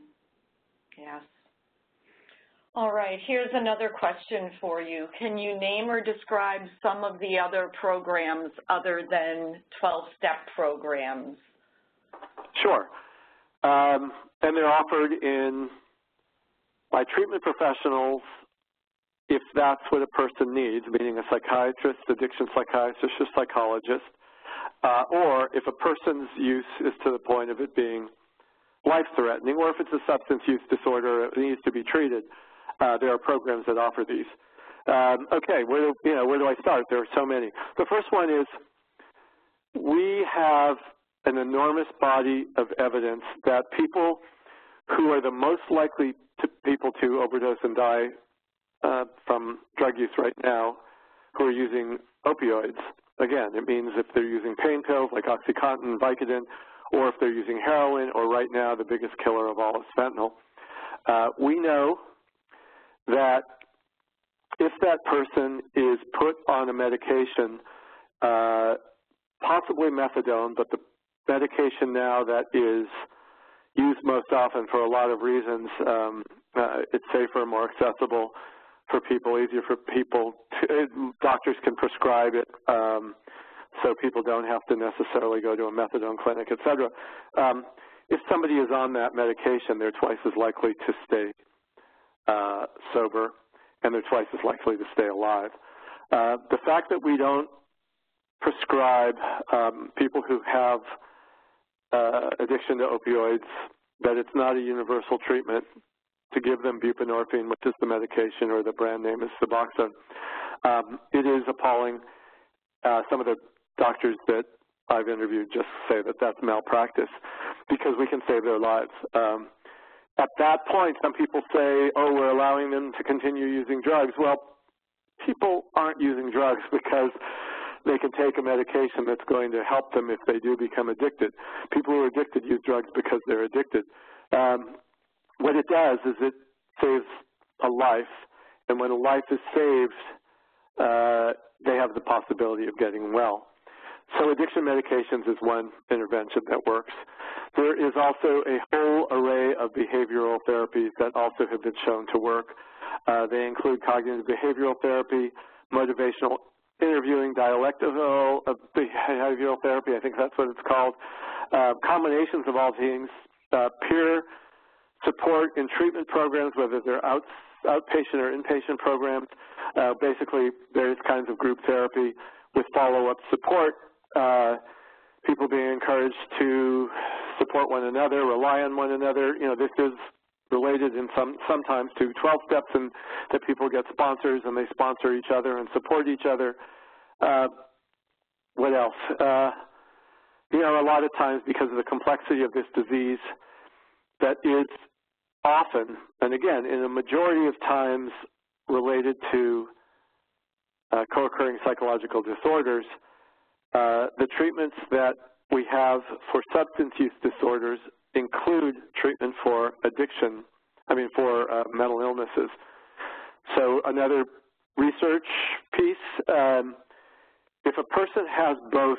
All right, here's another question for you. Can you name or describe some of the other programs other than 12-step programs? Sure. Um, and they're offered in by treatment professionals if that's what a person needs, meaning a psychiatrist, addiction psychiatrist, or psychologist, uh, or if a person's use is to the point of it being life-threatening, or if it's a substance use disorder that needs to be treated, uh, there are programs that offer these. Um, okay, where do, you know, where do I start? There are so many. The first one is we have an enormous body of evidence that people who are the most likely to people to overdose and die uh, from drug use right now who are using opioids. Again, it means if they're using pain pills like OxyContin, Vicodin, or if they're using heroin, or right now the biggest killer of all is fentanyl. Uh, we know that if that person is put on a medication, uh, possibly methadone, but the medication now that is used most often for a lot of reasons. Um, uh, it's safer, more accessible for people, easier for people. To, doctors can prescribe it, um, so people don't have to necessarily go to a methadone clinic, et cetera. Um, if somebody is on that medication, they're twice as likely to stay uh, sober, and they're twice as likely to stay alive. Uh, the fact that we don't prescribe um, people who have uh, addiction to opioids, that it's not a universal treatment to give them buprenorphine, which is the medication, or the brand name is Suboxone. Um, it is appalling. Uh, some of the doctors that I've interviewed just say that that's malpractice because we can save their lives. Um, at that point, some people say, oh, we're allowing them to continue using drugs. Well, people aren't using drugs because they can take a medication that's going to help them if they do become addicted. People who are addicted use drugs because they're addicted. Um, what it does is it saves a life, and when a life is saved, uh, they have the possibility of getting well. So addiction medications is one intervention that works. There is also a whole array of behavioral therapies that also have been shown to work. Uh, they include cognitive behavioral therapy, motivational interviewing dialectical uh, behavioral therapy, I think that's what it's called, uh, combinations of all things, uh, peer support in treatment programs, whether they're out, outpatient or inpatient programs, uh, basically various kinds of group therapy with follow-up support, uh, people being encouraged to support one another, rely on one another. You know, this is related in some sometimes to 12 steps and that people get sponsors and they sponsor each other and support each other. Uh, what else? Uh, you know, a lot of times because of the complexity of this disease that is often, and again, in a majority of times related to uh, co-occurring psychological disorders, the treatments that we have for substance use disorders include treatment for addiction, I mean for uh, mental illnesses. So another research piece, um, if a person has both,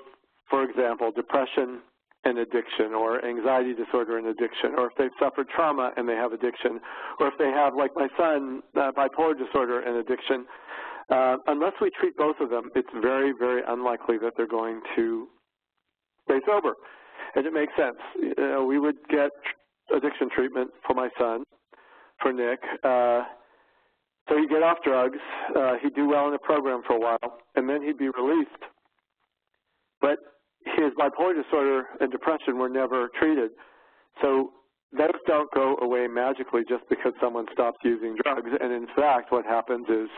for example, depression and addiction or anxiety disorder and addiction, or if they've suffered trauma and they have addiction, or if they have, like my son, uh, bipolar disorder and addiction, uh, unless we treat both of them, it's very, very unlikely that they're going to stay sober. And it makes sense. You know, we would get addiction treatment for my son, for Nick. Uh, so he'd get off drugs, uh, he'd do well in the program for a while, and then he'd be released. But his bipolar disorder and depression were never treated. So those don't go away magically just because someone stops using drugs. And in fact, what happens is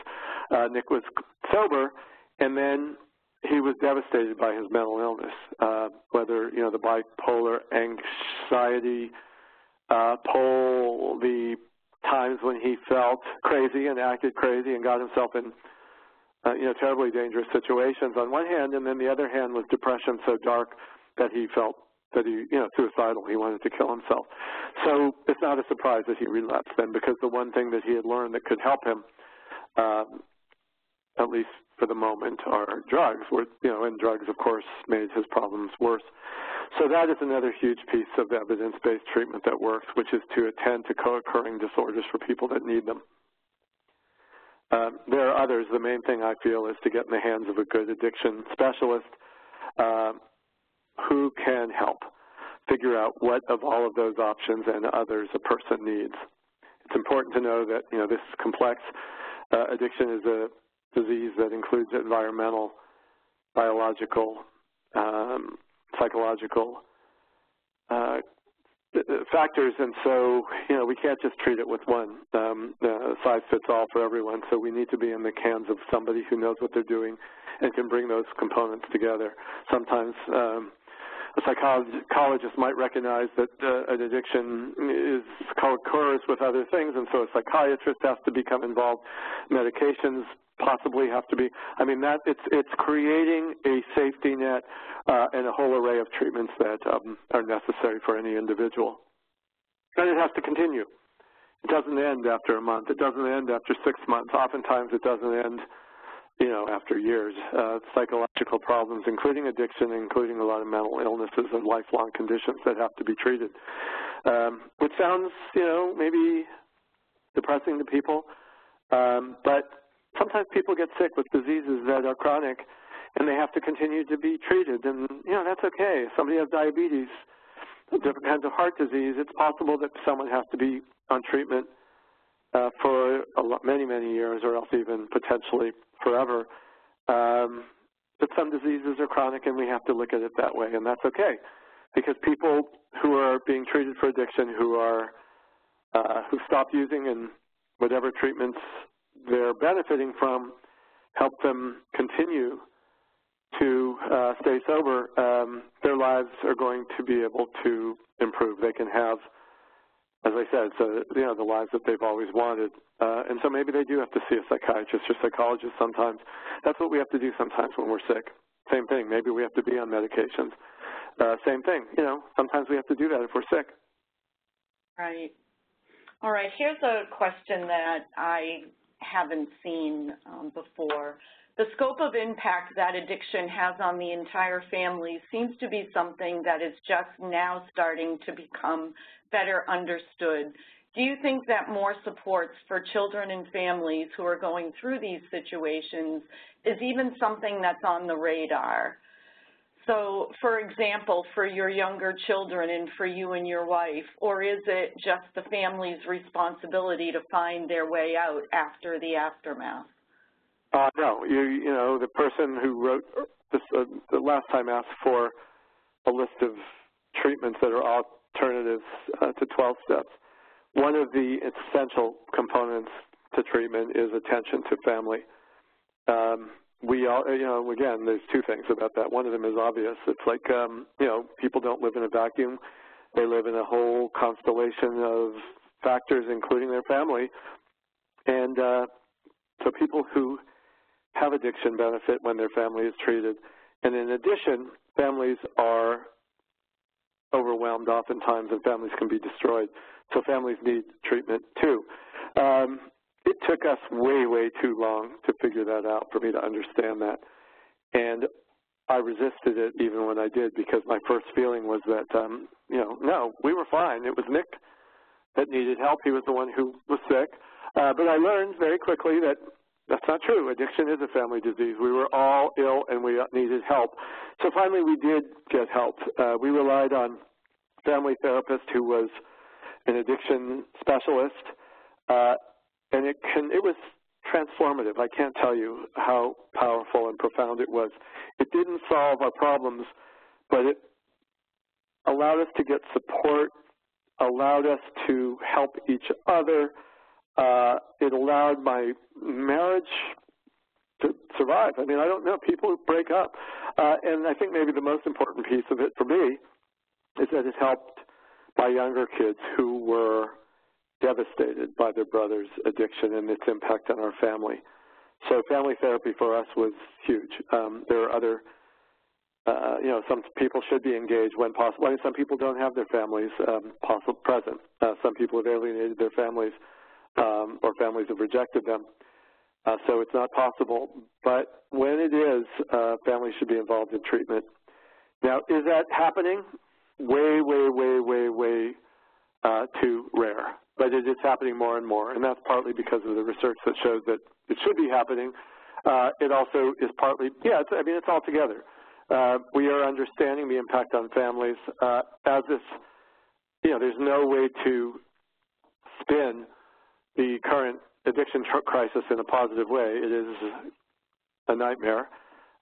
uh, Nick was sober, and then he was devastated by his mental illness, uh, whether, you know, the bipolar anxiety uh, pole, the times when he felt crazy and acted crazy and got himself in uh, you know, terribly dangerous situations on one hand, and then the other hand was depression so dark that he felt that he, you know, suicidal. He wanted to kill himself. So it's not a surprise that he relapsed then, because the one thing that he had learned that could help him, um, at least for the moment, are drugs. Were, you know, and drugs, of course, made his problems worse. So that is another huge piece of evidence-based treatment that works, which is to attend to co-occurring disorders for people that need them. Um, there are others. The main thing I feel is to get in the hands of a good addiction specialist uh, who can help figure out what of all of those options and others a person needs. It's important to know that you know this is complex. Uh, addiction is a disease that includes environmental, biological, um, psychological uh, factors, and so you know we can't just treat it with one um, uh, size fits all for everyone. So we need to be in the hands of somebody who knows what they're doing and can bring those components together. Sometimes um, a psychologist might recognize that uh, an addiction is co-occurs with other things, and so a psychiatrist has to become involved. Medications possibly have to be. I mean, that it's it's creating a safety net uh, and a whole array of treatments that um, are necessary for any individual. And it has to continue. It doesn't end after a month. It doesn't end after six months. Oftentimes, it doesn't end, you know, after years. Uh, psychological problems, including addiction, including a lot of mental illnesses and lifelong conditions that have to be treated. Um, which sounds, you know, maybe depressing to people, um, but sometimes people get sick with diseases that are chronic and they have to continue to be treated. And, you know, that's okay. If somebody has diabetes, different kinds of heart disease, it's possible that someone has to be on treatment for a lot, many, many years or else even potentially forever. Um, but some diseases are chronic and we have to look at it that way, and that's okay. Because people who are being treated for addiction, who are uh, who stop using and whatever treatments they're benefiting from help them continue to uh, stay sober, um, their lives are going to be able to improve. They can have, as I said, so, you know, the lives that they've always wanted. Uh, and so maybe they do have to see a psychiatrist or psychologist sometimes. That's what we have to do sometimes when we're sick. Same thing. Maybe we have to be on medications. Uh, same thing. You know, sometimes we have to do that if we're sick. Right. All right. Here's a question that I haven't seen um, before. The scope of impact that addiction has on the entire family seems to be something that is just now starting to become better understood. Do you think that more supports for children and families who are going through these situations is even something that's on the radar? So, for example, for your younger children and for you and your wife, or is it just the family's responsibility to find their way out after the aftermath? Uh, no, you you know the person who wrote this uh, the last time asked for a list of treatments that are alternatives uh, to 12 steps. One of the essential components to treatment is attention to family. Um, we all, you know, again, there's two things about that. One of them is obvious. It's like, um, you know, people don't live in a vacuum. They live in a whole constellation of factors, including their family. And uh, so people who have addiction benefit when their family is treated. And in addition, families are overwhelmed oftentimes and families can be destroyed. So families need treatment too. Um, it took us way, way too long to figure that out for me to understand that. And I resisted it even when I did because my first feeling was that, um, you know, no, we were fine. It was Nick that needed help. He was the one who was sick. Uh, but I learned very quickly that that's not true. Addiction is a family disease. We were all ill and we needed help. So finally we did get help. Uh, we relied on family therapist who was an addiction specialist, uh, and it can it was transformative. I can't tell you how powerful and profound it was. It didn't solve our problems, but it allowed us to get support, allowed us to help each other. Uh, it allowed my marriage to survive. I mean, I don't know. People break up. Uh, and I think maybe the most important piece of it for me is that it helped my younger kids who were devastated by their brother's addiction and its impact on our family. So family therapy for us was huge. Um, there are other, uh, you know, some people should be engaged when possible. I mean, some people don't have their families um, possible, present. Uh, some people have alienated their families um, or families have rejected them. Uh, so it's not possible. But when it is, uh, families should be involved in treatment. Now, is that happening? Way, way, way, way, way uh, too rare. But it is happening more and more, and that's partly because of the research that shows that it should be happening. Uh, it also is partly, yeah, I mean, it's all together. Uh, we are understanding the impact on families uh, as this, you know, there's no way to spin the current addiction crisis in a positive way. It is a nightmare.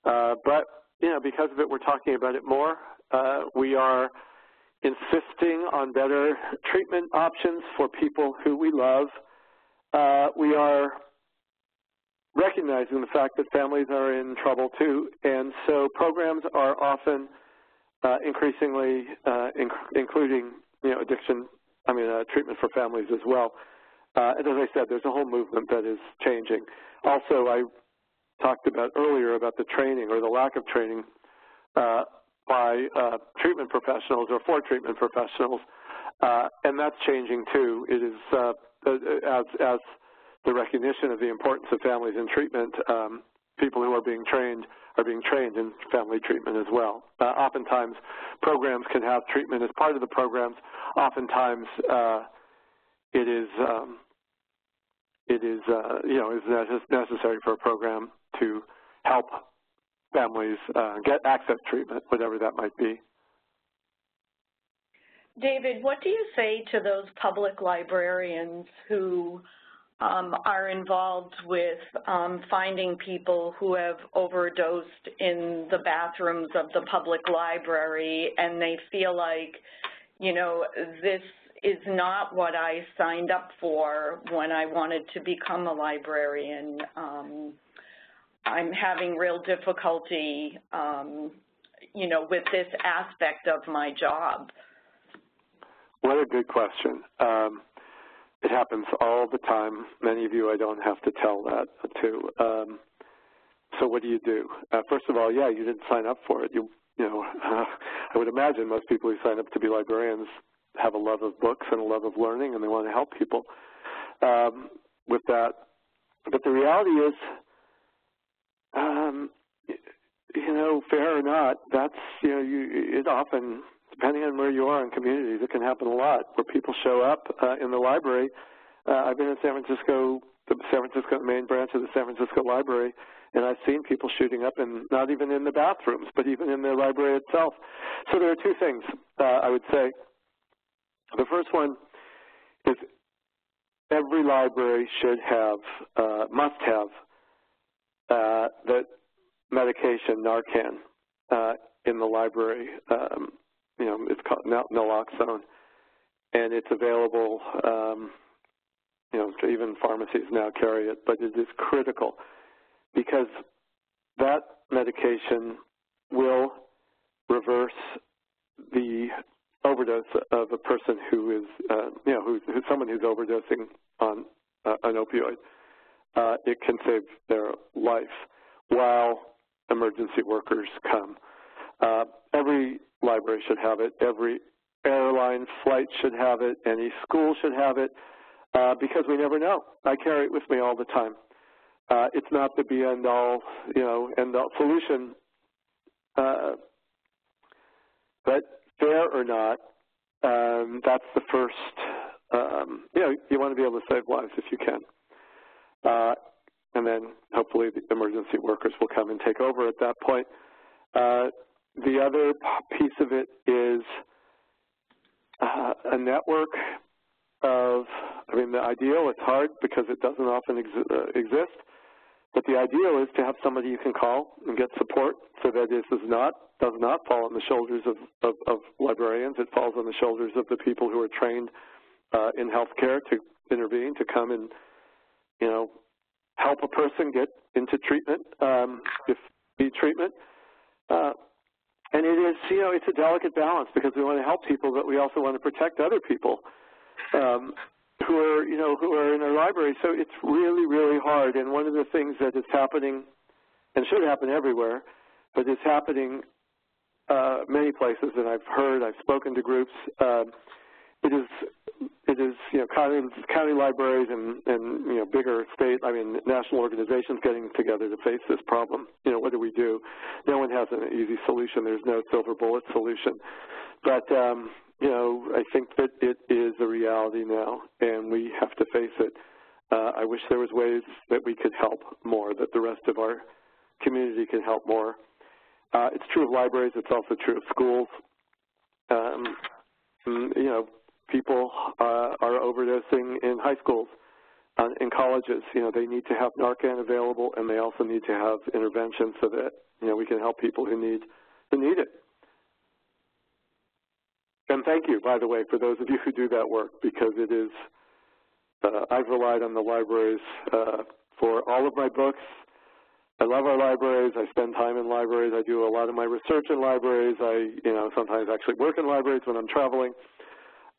Uh, but, you know, because of it, we're talking about it more. Uh, we are insisting on better treatment options for people who we love. Uh, we are recognizing the fact that families are in trouble too, and so programs are often uh, increasingly uh, inc including you know addiction, I mean uh, treatment for families as well. Uh, and as I said, there's a whole movement that is changing. Also, I talked about earlier about the training or the lack of training uh, by uh, treatment professionals or for treatment professionals, uh, and that's changing too. It is uh, as, as the recognition of the importance of families in treatment, um, people who are being trained are being trained in family treatment as well. Uh, oftentimes, programs can have treatment as part of the programs. Oftentimes, uh, it is um, it is uh, you know is necessary for a program to help families uh, get access treatment, whatever that might be. David, what do you say to those public librarians who um, are involved with um, finding people who have overdosed in the bathrooms of the public library and they feel like, you know, this is not what I signed up for when I wanted to become a librarian. Um, I'm having real difficulty, um, you know, with this aspect of my job? What a good question. Um, it happens all the time. Many of you I don't have to tell that to. Um, so what do you do? Uh, first of all, yeah, you didn't sign up for it. You, you know, [laughs] I would imagine most people who sign up to be librarians have a love of books and a love of learning, and they want to help people um, with that. But the reality is, um, you know, fair or not, that's, you know, you, it often, depending on where you are in communities, it can happen a lot where people show up uh, in the library. Uh, I've been in San Francisco, the San Francisco main branch of the San Francisco Library, and I've seen people shooting up in, not even in the bathrooms, but even in the library itself. So there are two things uh, I would say. The first one is every library should have, uh, must have uh, the medication Narcan uh, in the library. Um, you know, it's called naloxone, and it's available. Um, you know, even pharmacies now carry it, but it is critical because that medication will reverse the overdose of a person who is, uh, you know, who's, who's someone who's overdosing on uh, an opioid uh, it can save their life while emergency workers come. Uh, every library should have it. Every airline flight should have it. Any school should have it uh, because we never know. I carry it with me all the time. Uh, it's not the be-end all, you know, end-all solution uh, but fair or not, um, that's the first, um, you know, you want to be able to save lives if you can. Uh, and then hopefully the emergency workers will come and take over at that point. Uh, the other piece of it is uh, a network of, I mean, the ideal, it's hard because it doesn't often exi uh, exist, but the ideal is to have somebody you can call and get support so that this is not, does not fall on the shoulders of, of, of librarians. It falls on the shoulders of the people who are trained uh, in healthcare to intervene, to come and, you know, help a person get into treatment, um, if need treatment. Uh, and it is, you know, it's a delicate balance because we want to help people, but we also want to protect other people um, who are, you know, who are in our library. So it's really, really hard. And one of the things that is happening, and should happen everywhere, but it's happening uh, many places, and I've heard, I've spoken to groups, uh, it is it is you know county county libraries and and you know bigger state I mean national organizations getting together to face this problem. You know what do we do? No one has an easy solution. There's no silver bullet solution, but um, you know I think that it is a reality now, and we have to face it. Uh, I wish there was ways that we could help more, that the rest of our community could help more. Uh, it's true of libraries. It's also true of schools. Um, you know, people uh, are overdosing in high schools, uh, in colleges. You know, they need to have Narcan available, and they also need to have intervention so that you know we can help people who need who need it. And thank you, by the way, for those of you who do that work, because it is. Uh, I've relied on the libraries uh, for all of my books. I love our libraries. I spend time in libraries. I do a lot of my research in libraries. I, you know, sometimes actually work in libraries when I'm traveling.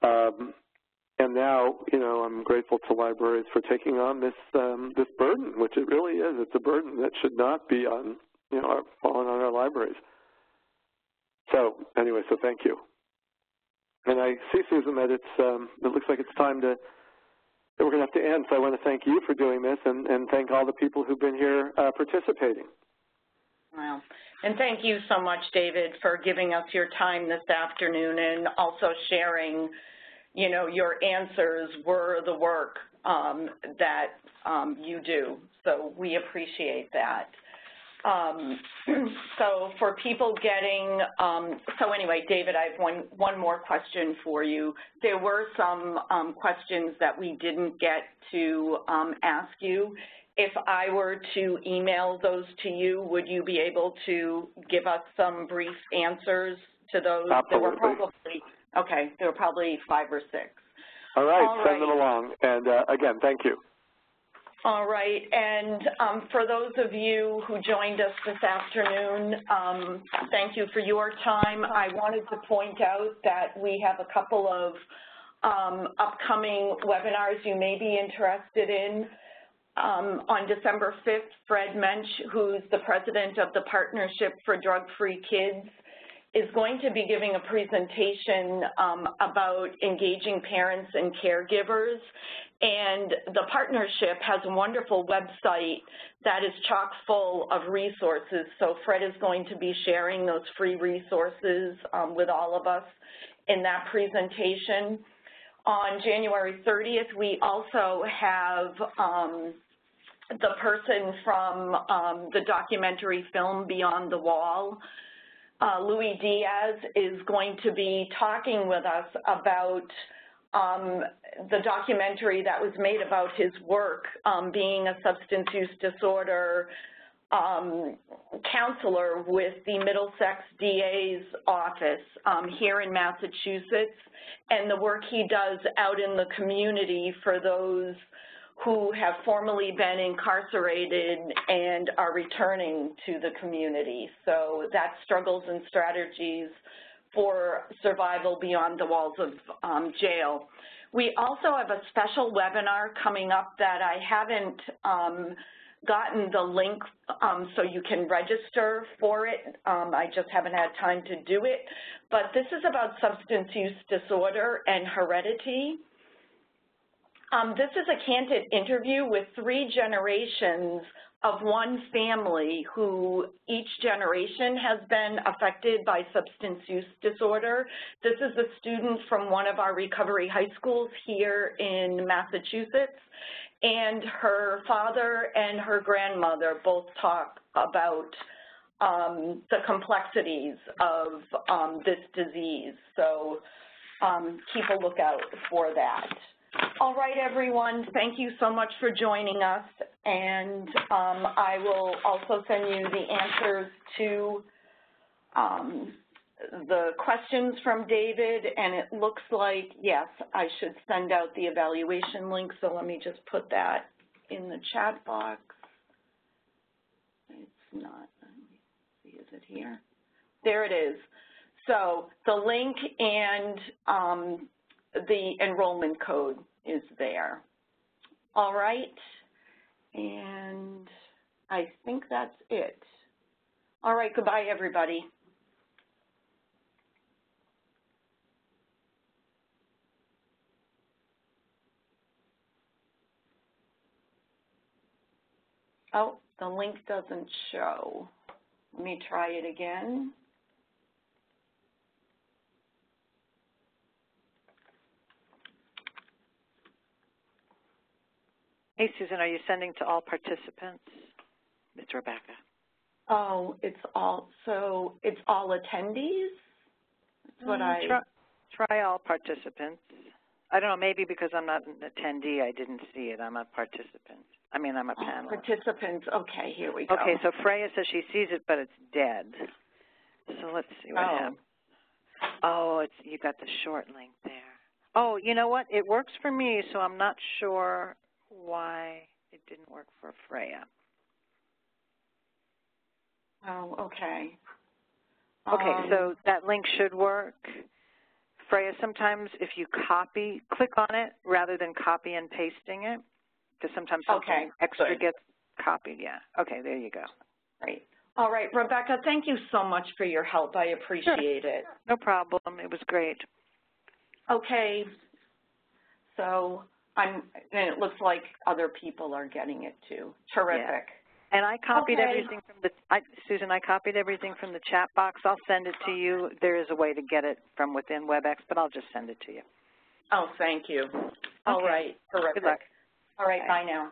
Um, and now, you know, I'm grateful to libraries for taking on this um, this burden, which it really is. It's a burden that should not be on, you know, falling on our libraries. So anyway, so thank you. And I see, Susan, that it's um, it looks like it's time to that we're going to have to end. So I want to thank you for doing this and, and thank all the people who've been here uh, participating. Wow. And thank you so much, David, for giving us your time this afternoon and also sharing, you know, your answers were the work um, that um, you do. So we appreciate that. Um, [clears throat] so for people getting, um, so anyway, David, I have one, one more question for you. There were some um, questions that we didn't get to um, ask you, if I were to email those to you, would you be able to give us some brief answers to those? Absolutely. There were probably, okay, there were probably five or six. All right, All send right. them along. And uh, again, thank you. All right, and um, for those of you who joined us this afternoon, um, thank you for your time. I wanted to point out that we have a couple of um, upcoming webinars you may be interested in. Um, on December 5th, Fred Muench, who's the president of the Partnership for Drug-Free Kids, is going to be giving a presentation um, about engaging parents and caregivers. And the partnership has a wonderful website that is chock full of resources. So Fred is going to be sharing those free resources um, with all of us in that presentation. On January 30th, we also have um, the person from um, the documentary film Beyond the Wall, uh, Louis Diaz, is going to be talking with us about um, the documentary that was made about his work um, being a substance use disorder um, counselor with the Middlesex DA's office um, here in Massachusetts and the work he does out in the community for those who have formerly been incarcerated and are returning to the community. So that's struggles and strategies for survival beyond the walls of um, jail. We also have a special webinar coming up that I haven't um, gotten the link um, so you can register for it. Um, I just haven't had time to do it. But this is about substance use disorder and heredity. Um, this is a candid interview with three generations of one family who each generation has been affected by substance use disorder. This is a student from one of our recovery high schools here in Massachusetts, and her father and her grandmother both talk about um, the complexities of um, this disease. So um, keep a lookout for that. All right, everyone, thank you so much for joining us, and um, I will also send you the answers to um, the questions from David, and it looks like, yes, I should send out the evaluation link, so let me just put that in the chat box. It's not, is it here? There it is. So the link and um, the enrollment code is there. All right, and I think that's it. All right, goodbye, everybody. Oh, the link doesn't show. Let me try it again. Hey, Susan, are you sending to all participants? It's Rebecca. Oh, it's all, so it's all attendees? That's what I, Mm, Try, try all participants. I don't know, maybe because I'm not an attendee, I didn't see it. I'm a participant. I mean, I'm a oh, participants, okay, here we go. Okay, so Freya says she sees it, but it's dead. So let's see what Oh. happens. Oh, it's you got the short link there. Oh, you know what? It works for me, so I'm not sure why it didn't work for Freya. Oh, okay. Okay, Um, so that link should work. Freya, sometimes if you copy, click on it rather than copy and pasting it, because sometimes Okay, extra good. gets copied. Yeah. Okay, there you go. Great. All right, Rebecca, thank you so much for your help. I appreciate it. No problem. It was great. Okay. So I'm, and it looks like other people are getting it too. Terrific. And I copied Okay. everything from the, I, Susan, I copied everything from the chat box. I'll send it to you. There is a way to get it from within WebEx, but I'll just send it to you. Oh, thank you. All Okay. right, terrific. Good luck. All right, bye now.